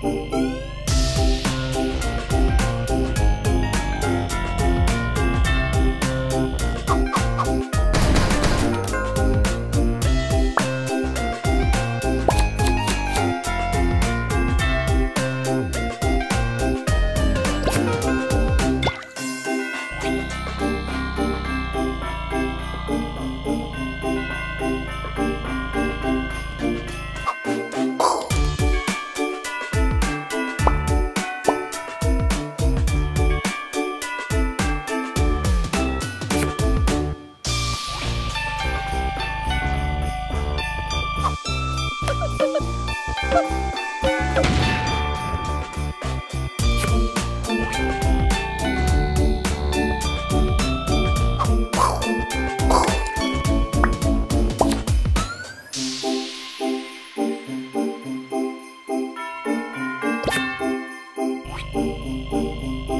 Música Música